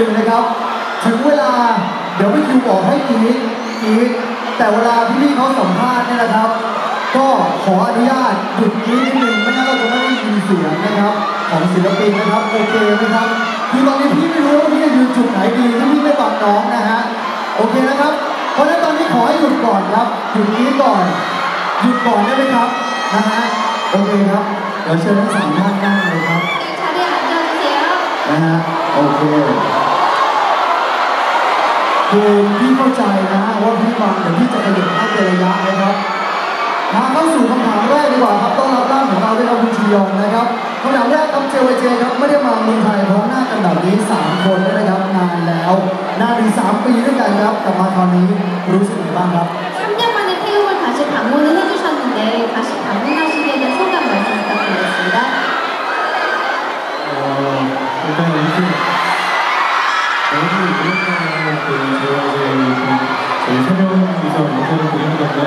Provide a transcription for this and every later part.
ึ่งนะครับ ถึงเวลาเดี๋ยวพี่คิวบอกให้กรี๊ดกอีกแต่เวลาพี่พี่เขาสัมภาษณ์เนี่ยนะครับ ก็ขออนุญาตหยุดกรี๊ดนิดนึงไม่งั้นเราจะไม่ได้ยินเสียงนะครับ ของศิลปินนะครับโอเคไหมครับคือตอนนี้พี่ไม่รู้ว่าพี่จะยืนจุดไหนดีที่พี่ไม่ตอบน้องนะฮะโอเคนะครับ เพราะฉะนั้นตอนนี้ขอให้หยุดก่อนครับหยุดนี้ก่อนหยุดก่อนได้ไหมครับนะฮะโอเคครับเดี๋ยวเชิญทั้งสามท่านนั่งเลยครับนะฮะโอเค คือพี่เข้าใจนะว่าพี่ฟังเดี๋ยวพี่จะกระโดดให้เป็นระยะนะครับมาเข้าสู่คำถามแรกดีกว่าครับต้องรับร่างของเราด้วยครับคุณชียองนะครับคำถามแรกครับเจวเจครับไม่ได้มาเมืองไทยพร้อมหน้ากันแบบนี้สามคนแล้วนะครับนานแล้วนานถึงสามปีด้วยกันครับแต่มาคราวนี้รู้สึกยังไงบ้างครับ 3년 만에 태국을 다시 방문을 해주셨는데 다시 방문하시게 된 소감 말씀 부탁드리겠습니다. 어, 일단 이렇게 저희 세 명이서 인사를 드리는 건데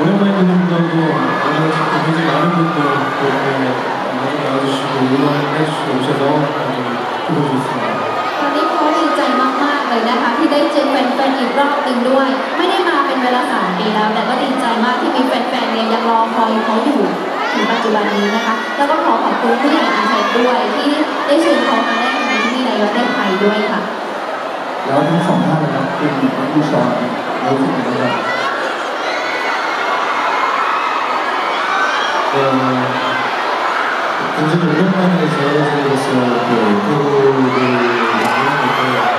오랜만에 뵙는 분들도 오늘 굉장히 많은 분들 이렇게 많이 나와주시고 응원해주시고 오셔서 아주 기분 좋습니다. ตอนนี้เขาดีใจมากๆเลยนะคะ ที่ได้เจอแฟนๆอีกรอบหนึ่งด้วย ไม่ได้มาเป็นเวลาสามปีแล้ว แต่ก็ดีใจมากที่มีแฟนๆเนี่ยยังรอคอยเขาอยู่ถึงปัจจุบันนี้นะคะ แล้วก็ขอขอบคุณผู้ใหญ่อินเทด้วย ที่ได้เชิญเขามาได้ในที่ในประเทศไทยด้วยค่ะ แล้วทั้งสองท่านนะครับคุณผู้ชมรู้สึกยังไงบ้างค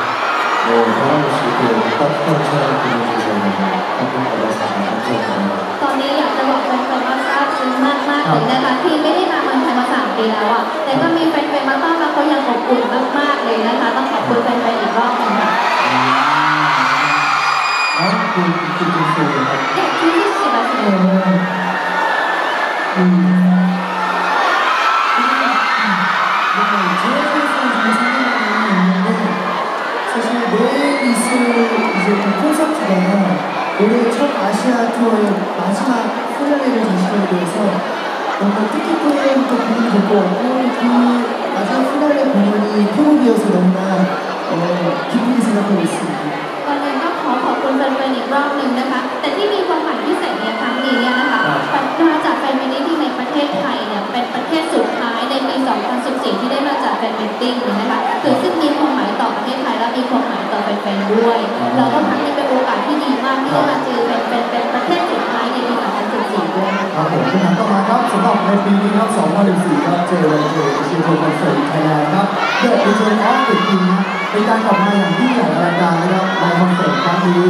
ตอนนี้อยากจะบอกแฟนๆว่าซาบซึ้งมากๆเลยนะคะที่ไม่ได้มาเมืองไทยมาสามปีแล้วอะแต่ก็มีแฟนๆมาต้อนรับเขาอย่างอบอุ่นมากๆเลยนะคะ ต้องขอบคุณแฟนๆอีกรอบหนึงค่ะแล้วคุณคุณคุณครูครับเด็กที่ที่สิบเอสี่ออื 아시아 투어의 마지막 플레이를 자시게 돼서 너무 뜻깊은 또 공연이 될 것 같고 그 마지막 플레이 공연이 태국이어서 너무나 어, 기쁘게 생각하고 있습니다. ก่อนอื่นก็ขอขอบคุณแฟนๆอีกรอบหนึ่งนะคะ แต่ที่มีความหมายพิเศษในครั้งนี้เนี่ยนะคะมาจากแฟนมิตติ้งในประเทศไทยเนี่ยเป็นประเทศสุดท้ายในปี 2014 ที่ได้มาจัดแฟนมิตติ้งนะคะ ฟนๆด้วยแล้วก็ครั้งนี้เป็นโอกาสที่ดีมากที่ได้มาเจอแฟนๆเป็นประเทศสุดท้ายในปี 2014 ด้วยนะคะ ครับผมคำถามต่อมาครับสำหรับในปีนี้ครับ2014ครับเจอเลยเจอชิงโชว์คอนเสิร์ตไทยแลนด์ครับเดอะดิจิทัลออฟเดอะคิงนะเป็นการกลับมาอย่างยิ่งใหญ่อลังการนะครับในคอนเสิร์ตครั้งนี้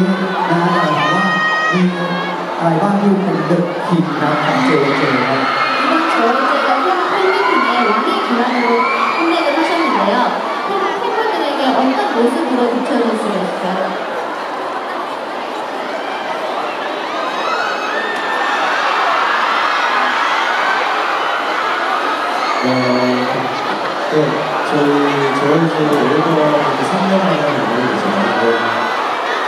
นะฮะอยากถามว่ามีอะไรบ้างที่เป็นเดอะคิงครับของเจเจครับ 이번 저희제가 태국 팬미팅에 왕의 기관으로 모습으로 있을까요? 어, 네, 저희, 저희 집 올해가 그렇게 3년 만에 오게 되잖아요.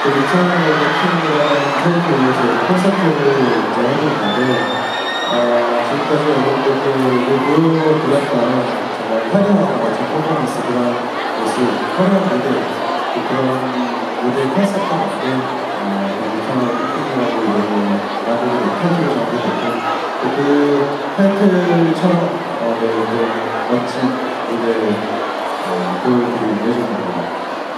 그 리턴의 팀이랑 태국을 위해서 콘서트를 이제 해볼 건데, 어, 지금까지 여러분들 그 무료 드렸던 정말 화려한 퍼포먼스 그런 모습, 화려한 무대, 또 그런 무대 컨셉과 맞게, 어, 리턴의 팀이라고 이런 라고 팬들을 잡게 됐고, 그 팬들처럼 어, 네, 네, 멋진 무대를 어, 보여드리기 예정입니다.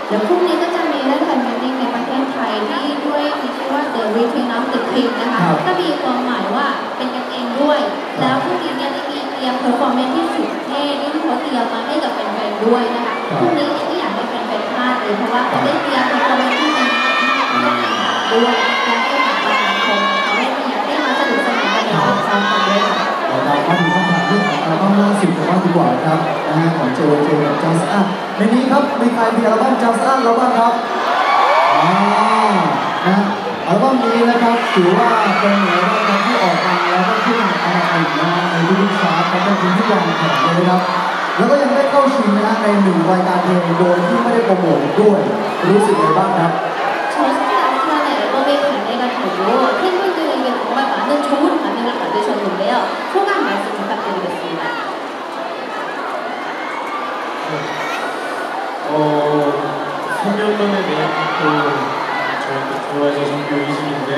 เดี๋ยวพรุ่งนี้ก็จะมีเรื่องแฟนมิตติ้งในประเทศไทยที่ด้วยมีชื่อว่า The Return of the King นะคะ ครับ ก็มีความหมายว่าเป็นกันเองด้วย แล้วพรุ่งนี้เนี่ยได้มีเ เตรียม performance ที่สุดเท่าที่เขาเตรียมมาให้กับแฟนๆด้วยนะคะพรุ่งนี้เนี่ยไม่อยากให้แฟนๆพลาดเลยเพราะว่าเขาได้เตรียม performance ที่ดีมากๆด้วยและให้กับประชาชนเขาได้มีอยากให้มาสนุกสนานกันในคอนเสิร์ตกันด้วยค่ะเรามาถึงคำถามที่ของอัลบั้มล่าสุดกันบ้างดีกว่าครับนะฮะของเจเจกับจัสอัพในนี้ครับมีใครมีอัลบั้มจัสอัพแล้วบ้างครับอ่านะ อัลบั้มนี้นะครับถือว่าเป็นอัลบั้มที่ออกมาแล้วก็ขึ้นอันดับหนึ่งนะในทุกๆชาร์ตครับเป็นที่วางแผนเลยนะครับ แล้วก็ยังได้เข้าชิงนะในหนึ่งรายการเพลงโดยที่ไม่ได้โปรโมทด้วย รู้สึกยังไงบ้างครับ 저스트 아스란의 앨범의 발매가 되고 팬분들에게 정말 많은 좋은 반응을 받으셨는데요. 소감 말씀 부탁드리겠습니다. 어, 3년 만에 내입도 저희가 좋아해서 정규 20인데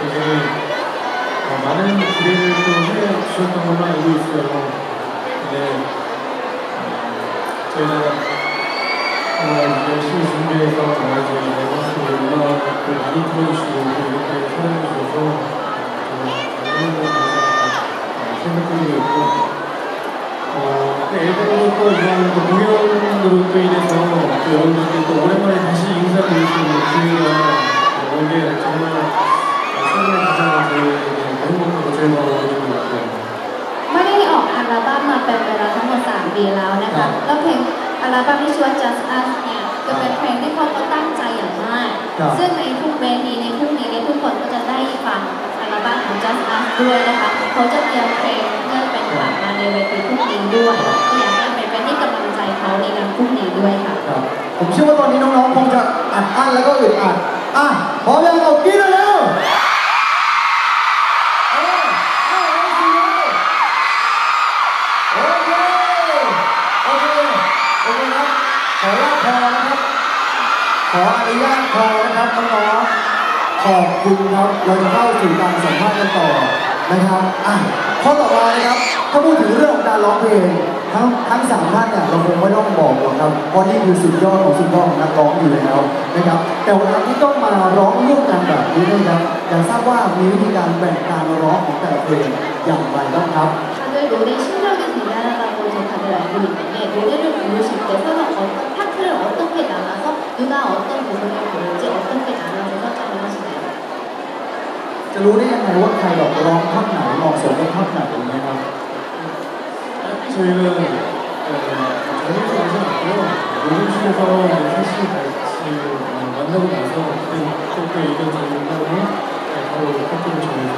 굉장히 어, 많은 기대를 또 해주셨던 걸로 알고 있어요. 근데 어, 저희가 정말 열심히 준비해서 이제 앨범을 음악을 많이 들어주시고 이렇게 사랑해주셔서 감사하다고 생각드리고 있고 어, 그 앨범으로 또 이런 또 공연으로 또 인해서 또 여러분들 ครัคะบแล้วเพลงอัลบั้มที่ชื่อว่า Just Us เนี่ยก็เป็นเพลงที่เขาก็ตั้งใจอย่างมากครับซึ่งในทุกเวทีในพรุ่งนี้เนี่ยทุกคนก็จะได้ฟังอัลบั้มของ Just Us ด้วยนะคะเขาจะเตรียมเพลงเพื่อเป็นฝากมาในเวทีพรุ่งนี้ด้วยก็อยากให้เป็นเป็นให้กำลังใจเขาในวันพรุ่งนี้ด้วยค่ะครับผมเชื่อว่าตอนนี้น้องๆคงจะอัดอั้นแล้วก็อึดอัดอะพร้อมยังเอากินเลยแล้ว ขออนุญาตพอนะครับน้องๆขอบคุณครับ เราจะเข้าสู่การสัมภาษณ์กันต่อนะครับอ่ะข้อต่อมานะครับ ถ้าพูดถึงเรื่องของการร้องเพลงทั้งทั้งสามท่านเนี่ยเราคงไม่ต้องบอกหรอกครับเพราะนี่คือสุดยอดของสุดยอดของนักร้องอยู่แล้วนะครับ แต่เวลาที่ต้องมาร้องร่วมกันแบบนี้นะครับอยากทราบว่ามีวิธีการแบ่งการร้องของแต่ละเพลงอย่างไรบ้างครับ 다들 노래 실력이 대단하다고 이제 다들 알고 있는데 노래를 부르실 때 서로 어떤 파트를 어떻게 나눠서 누가 어떤 부분을 부르지 어떻게 나눠서 설정을 하시나요? จะรู้ได้ยังไงว่าใครแบบร้องท่อนไหนเหมาะสมกับท่อนไหนอย่างเงี้ยครับ 저희는 어, 정해지지 않고요. 녹음실에서 사실 같이 어, 만나고 나서 그때 또그 의견 정리한 다음에 네, 바로 파트를 정해서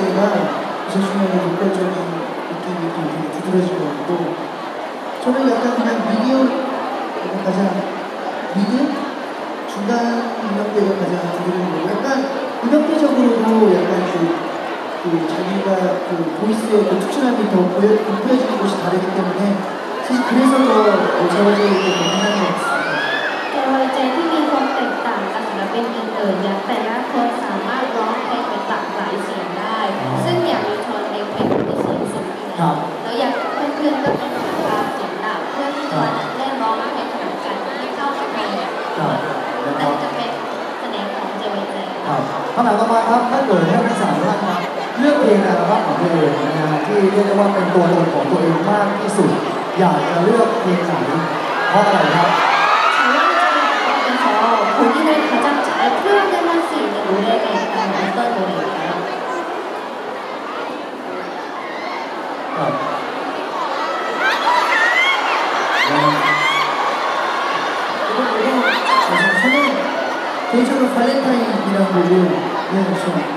때가 조승현의 목발적인 느낌이 좀 되게 두드러진 것 같고 저는 약간 그냥 미디어 약간 가장 미드 중간 음역대가 가장 두드러진 거고 약간 음역대적으로도 약간 그, 그 자기가 그 보이스의 그 특출함이 더 보여, 보여지는 곳이 다르기 때문에 사실 그래서 더 저어져 있게 되는 것 같습니다. JYJ ที่มีความแตกต่างกันสำหรับเป็นอินเตอร์เนี่ยแต่ละคนสามารถร้องเพลง เกิดให้ทั้งสามท่านครับเลือกเพลงอัลบั้มของตัวเองนะฮะที่เรียกได้ว่าเป็นตัวตนของตัวเองมากที่สุด อยากจะเลือกเพลงไหนเพราะอะไรครับ JYJ에서 본인을 가장 잘 표현할 수 있는 노래가 있다면 어떤 노래일까요? ครับ 그리고 저는 개인적으로 발렌타인이라는 곡을 너무 좋아합니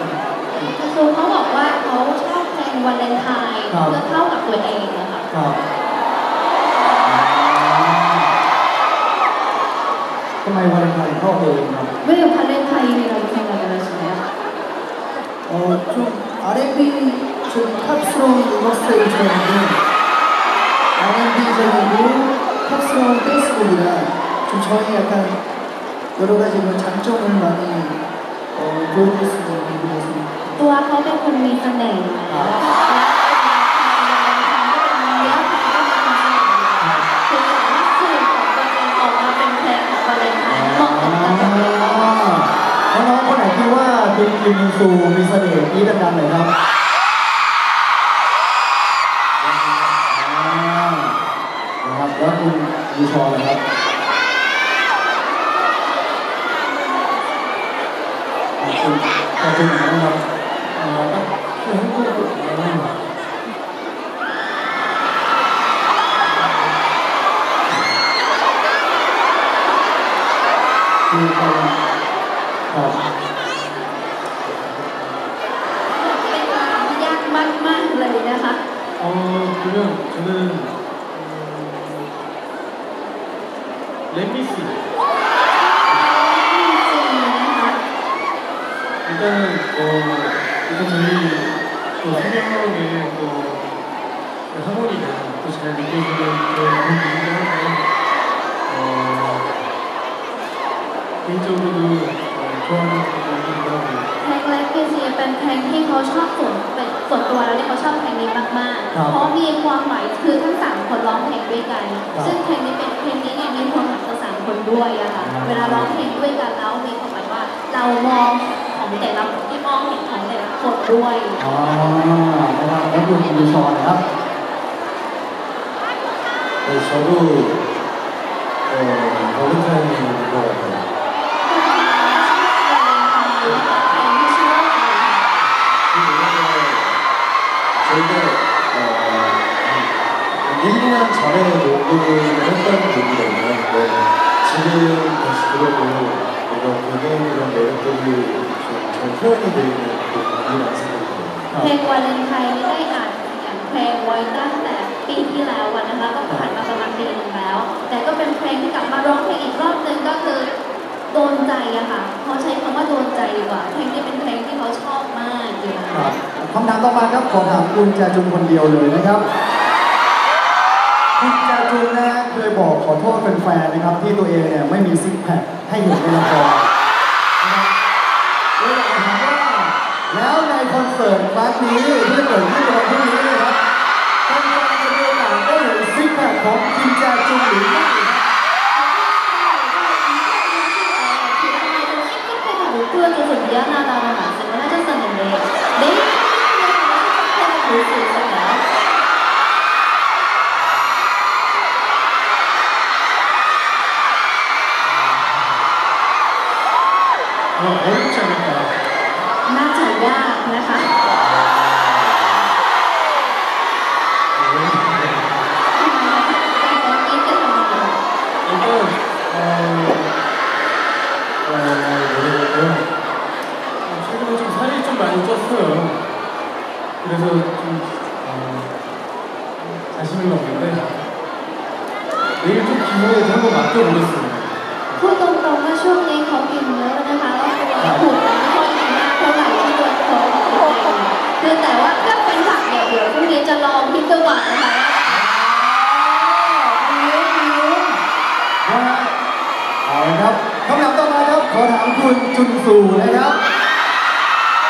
นไทน์เพื่อเข้ากับตัวเองนะคะ ครับทำไมวันไทยเข้าเพลงครับ 왜 발렌타인이라고 생각을 하시나요? 어, 좀 R&B 좀 팝스러운 음악 스타일을 좋아하는데 것보다 좀 저희 약간 여러 가지 그런 장점을 많이 어, 보여드렸으면 좋겠습니다. ตัวเขาเป็นคนมีเสน่ห์และ คุณยูซูมีเสน่ห์นี้ดังๆหน่อยครับนะครับ แล้วคุณยูชอนะครับขอบคุณขอบคุณครับคือเป็นครับ 또 성경에 또 하모니가 또 잘 느껴지는 그런 분위기도 하고 어 개인적으로도 어, 좋아하는 분이기도 하고 เพลงแรกพีซีเป็นเพลงที่เขาชอบส่วนเป็นส่วนตัวแล้วเนี่ยเขาชอบเพลงนี้มากๆ เพราะมีความหมายคือทั้งสามคนร้องเพลงด้วยกัน ซึ่งเพลงนี้เป็นเพลงนี้เนี่ยมีความหมายต่อสามคนด้วยอะค่ะ เวลาร้องเพลงด้วยกันแล้วมีความหมายว่าเรามองของแต่ละที่มองเห็นของแต่ละ คนด้วย อ๋อนะครับแล้วคุณยูชอนะครับ 네, 저도 어, 발렌타인인 것 같아요. เพลงที่ชื่อว่า 저희가 어, 1년 전에 녹음을 했던 곡이거든요. 근데 지금 다시 들어도 뭔가 굉장히 이런 매력들이 좀잘 표현이 되어 있는 곡이라는 생각이 들어요. เพลงวาเลนไทน์นี่ได้อ่านเขียนเพลงไว้ตั้งแต่ปีที่แล้ววันนะคะก็ผ่านมาประมาณปีหนึงแล้ว แต่ก็เป็นเพลงที่กลับมาร้องเพลงอีกรอบหนึงก็คือโดนใจอะค่ะเขาใช้คำว่าโดนใจดีกว่า เพลงนี้เป็นเพลงที่เขาชอบมากอยู่นะ ครับคำถามต่อมาครับขอถามคุณแจจุนคนเดียวเลยนะครับ คุณแจจุนนะเคยบอกขอโทษแฟนๆนะครับ ที่ตัวเองเนี่ยไม่มีซิกแพคให้เห็นในละคร เสิร์ตครั้งนี้ที่เกิดขึ้นในวันพรุ่งนี้นะครับแฟนๆจะมีโอกาสได้เห็นซิกแพคของ นี้ทั้งมดจบเลยพูดตรงๆว่าช่วงนี้เขากินเยอะนะคะแล้วก็หุ่นไม่ค่อยมากเท่าไหร่ที่โดนท้องคือแต่ว่าถ้าเป็นผักเนี่ยเดี๋ยวพรุ่งนี้จะลองพิจารณานะคะเอาละครับคำถามต่อมาครับขอถามคุณจุนสูนะครับ